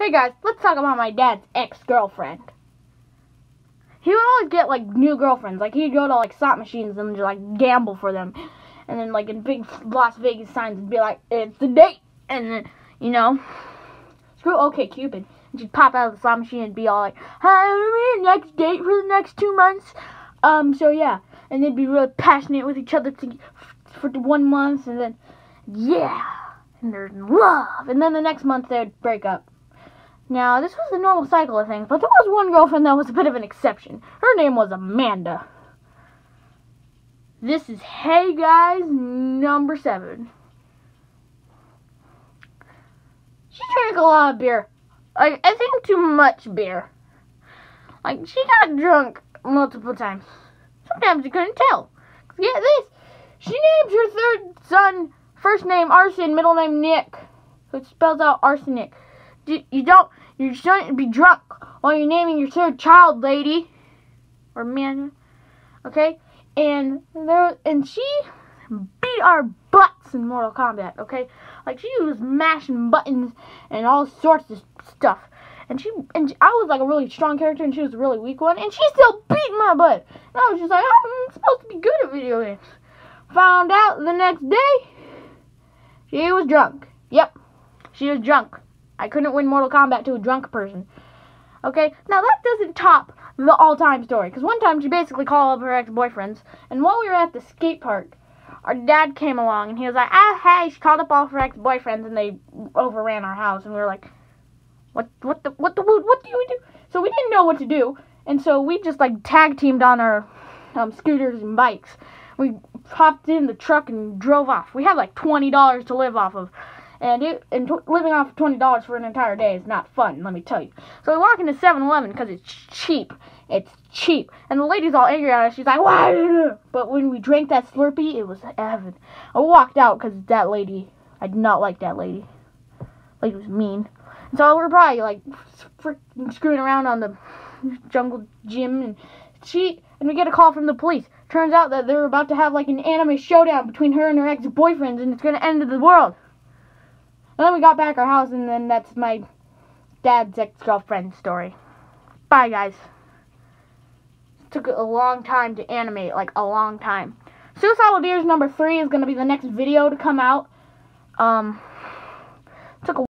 Hey guys, let's talk about my dad's ex-girlfriend. He would always get like new girlfriends. Like he'd go to like slot machines and just like gamble for them. And then like in big Las Vegas signs it'd be like, it's the date and then you know screw OK Cupid. And she'd pop out of the slot machine and be all like, Hi, we next date for the next two months. Um, so yeah. And they'd be really passionate with each other to, for one month and then yeah. And they're in love. And then the next month they'd break up. Now, this was the normal cycle of things, but there was one girlfriend that was a bit of an exception. Her name was Amanda. This is Hey Guys number seven. She drank a lot of beer. Like, I think too much beer. Like, she got drunk multiple times. Sometimes you couldn't tell. Get this. She named her third son first name Arson, middle name Nick. Which spells out arsenic. You don't you shouldn't be drunk while you're naming your third child, lady. Or man. Okay? And there and she beat our butts in Mortal Kombat, okay? Like she was mashing buttons and all sorts of stuff. And she and I was like a really strong character and she was a really weak one and she still beat my butt. And I was just like, oh, I'm supposed to be good at video games. Found out the next day she was drunk. Yep. She was drunk. I couldn't win Mortal Kombat to a drunk person. Okay, now that doesn't top the all-time story. Because one time she basically called up her ex-boyfriends, and while we were at the skate park, our dad came along and he was like, "Ah, hey!" She called up all her ex-boyfriends and they overran our house, and we were like, "What? What the? What the? What do we do?" So we didn't know what to do, and so we just like tag teamed on our um, scooters and bikes. We hopped in the truck and drove off. We had like twenty dollars to live off of. And it and t- living off twenty dollars for an entire day is not fun, let me tell you. So we walk into 7-Eleven because it's cheap. It's cheap. And the lady's all angry at us. She's like, "Why?" But when we drank that Slurpee, it was heaven. I walked out because that lady. I did not like that lady. Like it was mean. And so we're probably like freaking screwing around on the jungle gym and she and we get a call from the police. Turns out that they're about to have like an anime showdown between her and her ex-boyfriends and it's gonna end the world. And then we got back our house, and then that's my dad's ex-girlfriend story. Bye, guys. Took a long time to animate, like a long time. Suicidal Deers number three is going to be the next video to come out. Um,